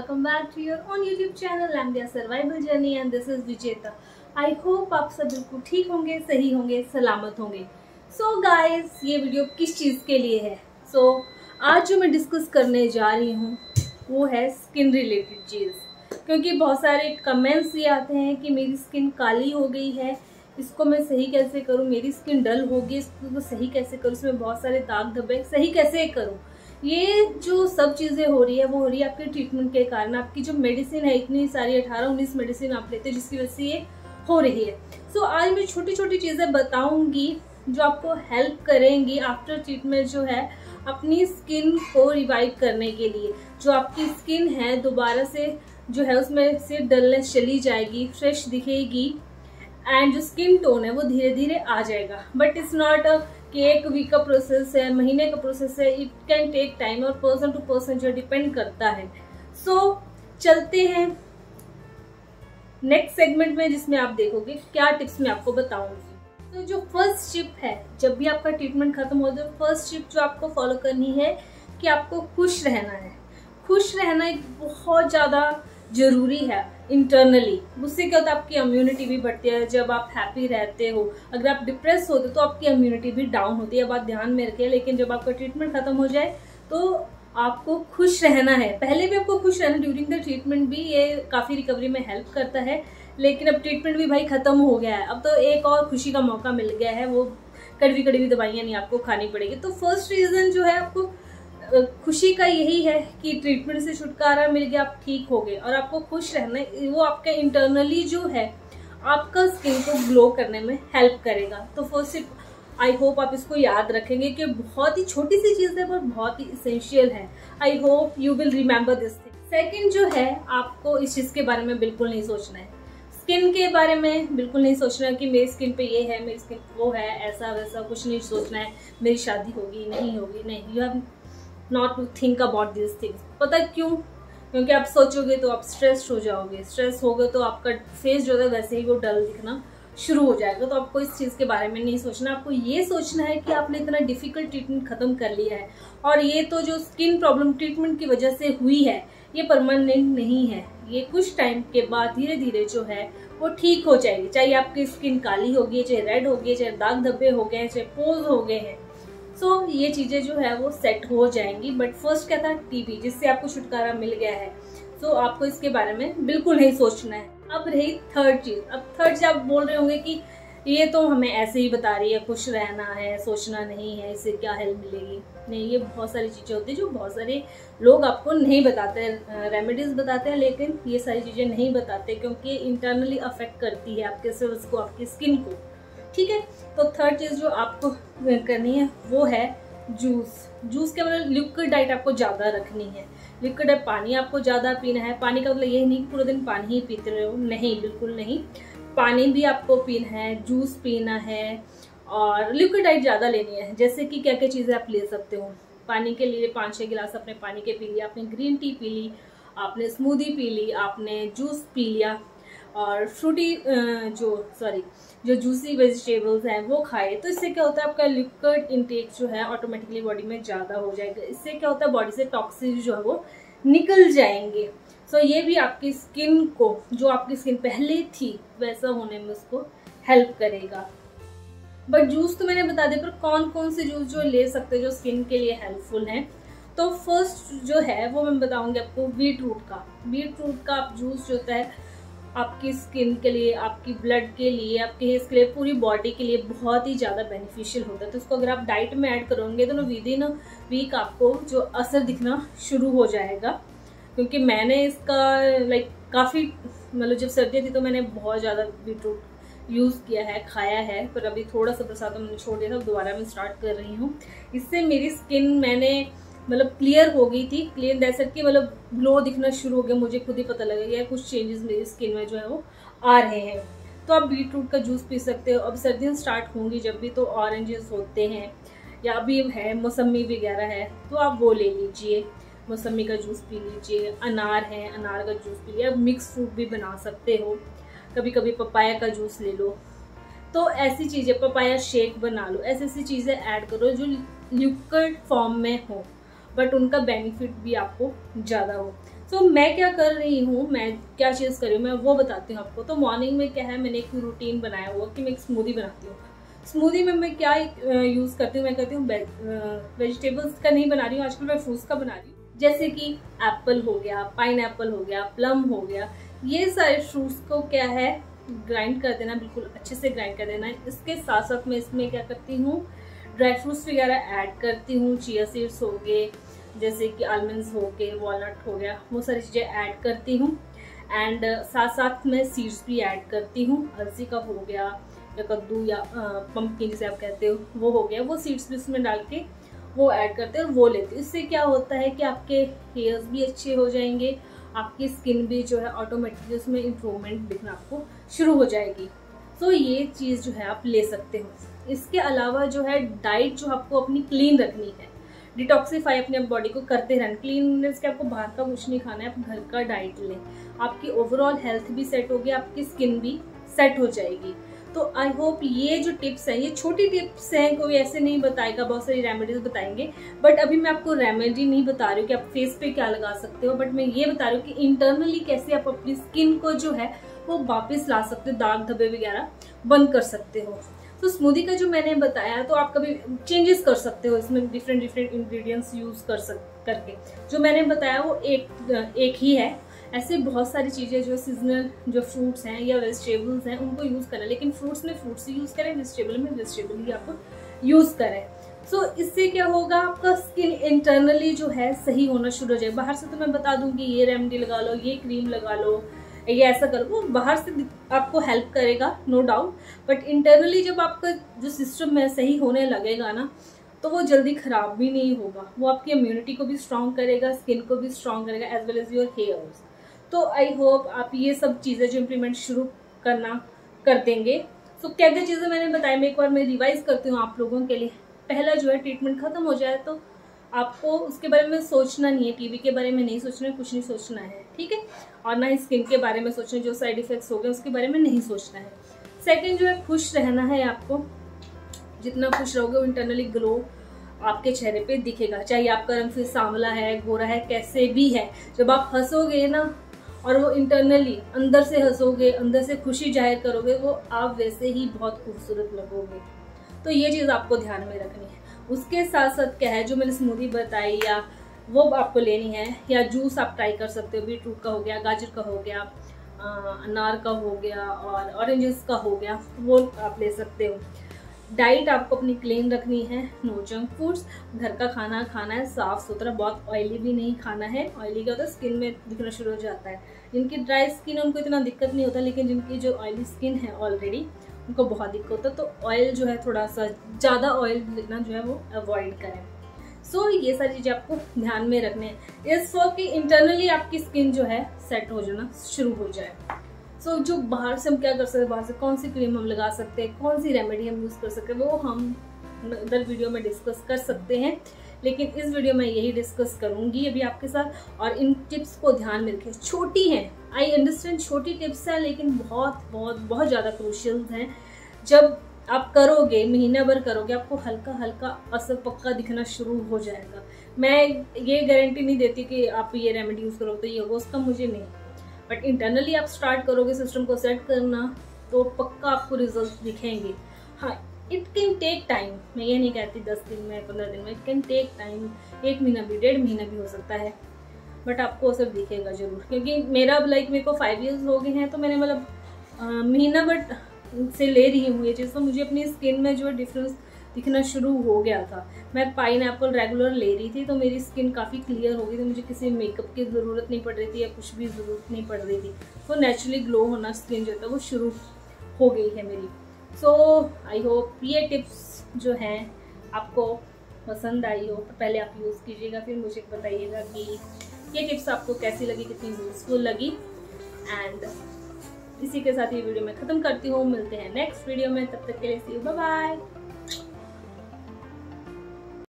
welcome back to your own YouTube channel. And their survival journey and this is Vijeta. I hope आप सब बिल्कुल ठीक होंगे सही होंगे सलामत होंगे। सो so guys ये वीडियो किस चीज़ के लिए है? सो so, आज जो मैं डिस्कस करने जा रही हूँ वो है स्किन रिलेटेड चीज़ क्योंकि बहुत सारे कमेंट्स ये आते हैं कि मेरी स्किन काली हो गई है इसको मैं सही कैसे करूँ? मेरी स्किन डल होगी इसको सही कैसे करूँ? इसमें बहुत सारे दाग धब्बे सही कैसे करूँ? ये जो सब चीज़ें हो रही है वो हो रही है आपके ट्रीटमेंट के कारण। आपकी जो मेडिसिन है इतनी सारी अठारह उन्नीस मेडिसिन आप लेते हैं जिसकी वजह से ये हो रही है। सो so, आज मैं छोटी छोटी चीज़ें बताऊँगी जो आपको हेल्प करेंगी आफ्टर ट्रीटमेंट जो है अपनी स्किन को रिवाइव करने के लिए। जो आपकी स्किन है दोबारा से जो है उसमें से डलनेस चली जाएगी फ्रेश दिखेगी एंड जो स्किन टोन है वो धीरे धीरे आ जाएगा। बट इट्स नॉट कि एक वीक का प्रोसेस है महीने का प्रोसेस है इट कैन टेक टाइम और पर्सन टू पर्सन जो डिपेंड करता है। सो so, चलते हैं नेक्स्ट सेगमेंट में जिसमें आप देखोगे क्या टिप्स मैं आपको बताऊँगी। तो जो फ़र्स्ट टिप है जब भी आपका ट्रीटमेंट खत्म हो जाए फ़र्स्ट टिप जो आपको फॉलो करनी है कि आपको खुश रहना है। खुश रहना एक बहुत ज़्यादा ज़रूरी है इंटरनली उससे क्या होता है आपकी इम्यूनिटी भी बढ़ती है, जब आप हैप्पी रहते हो। अगर आप डिप्रेस होते हो तो आपकी इम्यूनिटी भी डाउन होती है। बात ध्यान में रखिए, लेकिन जब आपका ट्रीटमेंट खत्म हो जाए तो आपको खुश रहना है। पहले भी आपको खुश रहना ड्यूरिंग द ट्रीटमेंट भी ये काफ़ी रिकवरी में हेल्प करता है। लेकिन अब ट्रीटमेंट भी भाई खत्म हो गया है। अब तो एक और खुशी का मौका मिल गया है, वो कड़वी कड़वी दवाइयाँ नहीं आपको खानी पड़ेगी। तो फ़र्स्ट रीज़न जो है आपको खुशी का यही है कि ट्रीटमेंट से छुटकारा मिल गया, आप ठीक हो गए और आपको खुश रहना, वो आपका इंटरनली जो है, आपका स्किन को ग्लो करने में हेल्प करेगा। तो फ़र्स्ट आई होप आप इसको याद रखेंगे कि बहुत ही छोटी सी चीज़ है, पर बहुत ही इसेंशियल है। I hope you will remember this thing second जो है, आपको इस चीज़ के बारे में बिल्कुल नहीं सोचना है। स्किन के बारे में बिल्कुल नहीं सोचना कि मेरी स्किन पे ये है, मेरी स्किन वो है ऐसा वैसा कुछ नहीं सोचना है। मेरी शादी होगी, नहीं होगी, नहीं। You have not to think about this things पता क्यों? क्योंकि आप सोचोगे तो आप स्ट्रेस हो जाओगे। स्ट्रेस हो गए तो आपका फेस जो है वैसे ही वो डल दिखना शुरू हो जाएगा। तो आपको इस चीज़ के बारे में नहीं सोचना। आपको ये सोचना है कि आपने इतना डिफ़िकल्ट ट्रीटमेंट खत्म कर लिया है। और ये तो जो स्किन प्रॉब्लम ट्रीटमेंट की वजह से हुई है, ये परमानेंट नहीं है। ये कुछ टाइम के बाद धीरे धीरे जो है, वो ठीक हो जाएगी। चाहे आपकी स्किन काली होगी चाहे रेड होगी चाहे दाग धब्बे हो गए, चाहे पोज हो गए हैं। सो so, ये चीज़ें जो है वो सेट हो जाएँगी बट फ़र्स्ट क्या था? टीबी जिससे आपको छुटकारा मिल गया है। सो so, आपको इसके बारे में बिल्कुल नहीं सोचना है। अब रही थर्ड चीज़। अब थर्ड चीज़ आप बोल रहे होंगे कि ये तो हमें ऐसे ही बता रही है खुश रहना है सोचना नहीं है इससे क्या हेल्प मिलेगी? नहीं ये बहुत सारी चीज़ें होती है जो बहुत सारे लोग आपको नहीं बताते रेमेडीज़ बताते हैं लेकिन ये सारी चीज़ें नहीं बताते क्योंकि इंटरनली अफेक्ट करती है आपके सेल्स को आपकी स्किन को। ठीक है? तो थर्ड चीज़ जो आपको करनी है, वो है जूस जूस के मतलब लिक्विड डाइट आपको ज़्यादा रखनी है. लिक्विड डाइट पानी आपको ज़्यादा पीना है. पानी का मतलब ये नहीं कि पूरे दिन पानी ही पीते रहे. हो नहीं, बिल्कुल नहीं. पानी भी आपको पीना है जूस पीना है, और लिक्विड डाइट ज़्यादा लेनी है. जैसे कि क्या क्या चीज़ें आप ले सकते हो? पानी के लिए पाँच छः गिलास अपने पानी के पी लिया आपने ग्रीन टी पी ली, आपने स्मूदी पी ली, आपने जूस पी लिया और फ्रूटी जो सॉरी जो जूसी वेजिटेबल्स हैं वो खाए। तो इससे क्या होता है आपका लिक्विड इनटेक जो है ऑटोमेटिकली बॉडी में ज़्यादा हो जाएगा। इससे क्या होता है बॉडी से टॉक्सिन जो है वो निकल जाएँगे। सो so, ये भी आपकी स्किन को जो आपकी स्किन पहले थी वैसा होने में उसको हेल्प करेगा। बट जूस तो मैंने बता दिया पर कौन कौन से जूस जो ले सकते हैं जो स्किन के लिए हेल्पफुल हैं? तो फ़र्स्ट जो है वो मैं बताऊँगी आपको बीट रूट का। बीट रूट का आप जूस जो होता है आपकी स्किन के लिए, आपकी ब्लड के लिए, आपके हेयर के लिए, पूरी बॉडी के लिए बहुत ही ज़्यादा बेनिफिशियल होता है। तो इसको अगर आप डाइट में ऐड करोगे तो ना विद इन वीक आपको जो असर दिखना शुरू हो जाएगा। क्योंकि मैंने इसका लाइक काफ़ी मतलब जब सर्दियाँ थी तो मैंने बहुत ज़्यादा बीटरूट यूज़ किया है, खाया है, पर अभी थोड़ा सा बरसात मैंने छोड़ दिया था, दोबारा मैं स्टार्ट कर रही हूँ। इससे मेरी स्किन मैंने मतलब क्लियर हो गई थी क्लियर दैट की मतलब ग्लो दिखना शुरू हो गया, मुझे खुद ही पता लगा गया कुछ चेंजेस मेरी स्किन में जो है वो आ रहे हैं। तो आप बीट रूट का जूस पी सकते हो। अब सर्दियाँ स्टार्ट होंगी जब भी तो ऑरेंजेस होते हैं, या अभी है, मौसमी वगैरह है तो आप वो ले लीजिए। मौसमी का जूस पी लीजिए, अनार है, अनार का जूस पी लिया मिक्स फ्रूट भी बना सकते हो। कभी कभी पपाया का जूस ले लो। तो ऐसी चीज़ें पपाया शेक बना लो। ऐसी ऐसी चीज़ें ऐड करो जो लिक्विड फॉर्म में हो। बट उनका बेनिफिट भी आपको ज़्यादा हो। तो so, मैं क्या कर रही हूँ मैं क्या चीज़ कर रही हूँ मैं वो बताती हूँ आपको। तो मॉर्निंग में क्या है मैंने एक रूटीन बनाया हुआ कि मैं एक स्मूदी बनाती हूँ। स्मूदी में मैं क्या यूज़ करती हूँ मैं करती हूँ वेजिटेबल्स का नहीं बना रही हूँ आजकल मैं फ्रूट्स का बना रही हूँ। जैसे कि एप्पल हो गया पाइन हो गया प्लम हो गया ये सारे फ्रूट्स को क्या है ग्राइंड कर देना बिल्कुल अच्छे से ग्राइंड कर देना। इसके साथ साथ मैं इसमें क्या करती हूँ ड्राई फ्रूट्स वगैरह ऐड करती हूँ चिया सीड्स हो गए, जैसे कि आलमंड्स हो गए वॉलट हो गया, वो सारी चीज़ें ऐड करती हूँ। एंड साथ साथ मैं सीड्स भी ऐड करती हूँ। अलसी का हो गया, या कद्दू, या पम्पकिन जिसे आप कहते हो, वो हो गया। वो सीड्स भी उसमें डाल के वो ऐड करते हैं और वो लेते हैं। इससे क्या होता है कि आपके हेयर्स भी अच्छे हो जाएँगे, आपकी स्किन भी जो है ऑटोमेटिकली उसमें इम्प्रूवमेंट दिखना आपको शुरू हो जाएगी। तो ये चीज़ जो है आप ले सकते हो। इसके अलावा जो है डाइट जो आपको अपनी क्लीन रखनी है। डिटॉक्सीफाई अपने बॉडी को करते रहना। क्लीननेस के आपको बाहर का कुछ नहीं खाना है, आप घर का डाइट लें। आपकी ओवरऑल हेल्थ भी सेट होगी, आपकी स्किन भी सेट हो जाएगी। तो आई होप ये जो टिप्स हैं, ये छोटी टिप्स हैं, कोई ऐसे नहीं बताएगा, बहुत सारी रेमेडीज बताएँगे। बट अभी मैं आपको रेमेडी नहीं बता रही हूँ कि आप फेस पे क्या लगा सकते हो। बट मैं ये बता रही हूँ कि इंटरनली कैसे आप अपनी स्किन को जो है वो वापस ला सकते हो दाग धब्बे वगैरह बंद कर सकते हो। तो स्मूदी का जो मैंने बताया तो आप कभी चेंजेस कर सकते हो इसमें डिफरेंट डिफरेंट इंग्रेडिएंट्स यूज़ कर सक करके। जो मैंने बताया वो एक एक ही है। ऐसे बहुत सारी चीज़ें जो सीजनल जो फ्रूट्स हैं या वेजिटेबल्स हैं उनको यूज़ करें लेकिन फ्रूट्स में फ्रूट्स ही यूज़ करें वेजिटेबल में वेजिटेबल ही आप यूज़ करें। सो so, इससे क्या होगा आपका स्किन इंटरनली जो है सही होना शुरू हो जाए बाहर से तो मैं बता दूँगी ये रेमडी लगा लो ये क्रीम लगा लो ये ऐसा करो। वो बाहर से आपको हेल्प करेगा नो डाउट बट इंटरनली जब आपका जो सिस्टम है सही होने लगेगा ना तो वो जल्दी खराब भी नहीं होगा। वो आपकी इम्यूनिटी को भी स्ट्रॉन्ग करेगा स्किन को भी स्ट्रॉन्ग करेगा as well as your hairs तो आई होप आप ये सब चीज़ें जो इम्प्लीमेंट शुरू करना कर देंगे। तो क्या क्या चीज़ें मैंने बताई? मैं एक बार मैं रिवाइज करती हूँ आप लोगों के लिए। पहला जो है ट्रीटमेंट खत्म हो जाए तो आपको उसके बारे में सोचना नहीं है टीबी के बारे में नहीं सोचना है, कुछ नहीं सोचना है, ठीक है? और ना स्किन के बारे में सोचना जो साइड इफेक्ट्स हो गए, उसके बारे में नहीं सोचना है। सेकेंड जो है, खुश रहना है आपको। जितना खुश रहोगे, वो इंटरनली ग्लो आपके चेहरे पे दिखेगा। चाहे आपका रंग फिर सांवला है, गोरा है, कैसे भी है, जब आप हंसोगे ना, और वो इंटरनली अंदर से हंसोगे, अंदर से खुशी ज़ाहिर करोगे, वो आप वैसे ही बहुत खूबसूरत लगोगे। तो ये चीज़ आपको ध्यान में रखनी है। उसके साथ साथ क्या है, जो मैंने स्मूदी बताई या वो आपको लेनी है, या जूस आप ट्राई कर सकते हो बीट रूट का हो गया, गाजर का हो गया अनार का हो गया और ऑरेंजेस का हो गया, वो आप ले सकते हो। डाइट आपको अपनी क्लीन रखनी है नो जंक फूड्स घर का खाना खाना है, साफ़ सुथरा, बहुत ऑयली भी नहीं खाना है ऑयली का होता है स्किन में दिखना शुरू हो जाता है। जिनकी ड्राई स्किन है, उनको इतना दिक्कत नहीं होता, लेकिन जिनकी जो ऑयली स्किन है ऑलरेडी उनको बहुत दिक्कत होता है तो ऑयल जो है थोड़ा सा ज़्यादा ऑयल लेना जो है वो अवॉइड करें। सो so, ये सारी चीज़ें आपको ध्यान में रखने हैं। इस फॉर कि इंटरनली आपकी स्किन जो है सेट हो जाना शुरू हो जाए। सो so, जो बाहर से हम क्या कर सकते हैं बाहर से कौन सी क्रीम हम लगा सकते हैं कौन सी रेमेडी हम यूज़ कर सकते हैं वो हम अदर वीडियो में डिस्कस कर सकते हैं। लेकिन इस वीडियो में यही डिस्कस करूँगी अभी आपके साथ और इन टिप्स को ध्यान में रखें। छोटी हैं आई अंडरस्टैंड छोटी टिप्स हैं, लेकिन बहुत बहुत बहुत ज़्यादा क्रूशियल हैं। जब आप करोगे, महीना भर करोगे, आपको हल्का हल्का असर पक्का दिखना शुरू हो जाएगा। मैं ये गारंटी नहीं देती कि आप ये रेमेडी यूज़ करोगे तो ये होगा, उसका मुझे नहीं। बट इंटरनली आप स्टार्ट करोगे सिस्टम को सेट करना तो पक्का आपको रिज़ल्ट दिखेंगे। हाँ इट कैन टेक टाइम मैं ये नहीं कहती दस दिन में, पंद्रह दिन में इट कैन टेक टाइम एक महीना भी, डेढ़ महीना भी हो सकता है। बट आपको वो सब दिखेगा ज़रूर। क्योंकि मेरा अब लाइक मेरे को फाइव ईयर्स हो गए हैं तो मैंने मतलब महीना बट से ले रही हूँ ये चीज़। तो मुझे अपनी स्किन में जो है डिफरेंस दिखना शुरू हो गया था। मैं पाइन एप्पल रेगुलर ले रही थी तो मेरी स्किन काफ़ी क्लियर हो गई थी। मुझे किसी मेकअप की ज़रूरत नहीं पड़ रही थी या कुछ भी ज़रूरत नहीं पड़ रही थी। तो नेचुरली ग्लो होना स्किन जो था वो शुरू हो गई है मेरी। सो आई होप ये टिप्स जो हैं आपको पसंद आई हो। तो पहले आप यूज़ कीजिएगा, फिर मुझे बताइएगा कि ये टिप्स आपको कैसी लगी, कितनी यूज़फुल लगी। एंड इसी के साथ ये वीडियो मैं ख़त्म करती हूँ। मिलते हैं नेक्स्ट वीडियो में। तब तक के लिए सी बाय बाय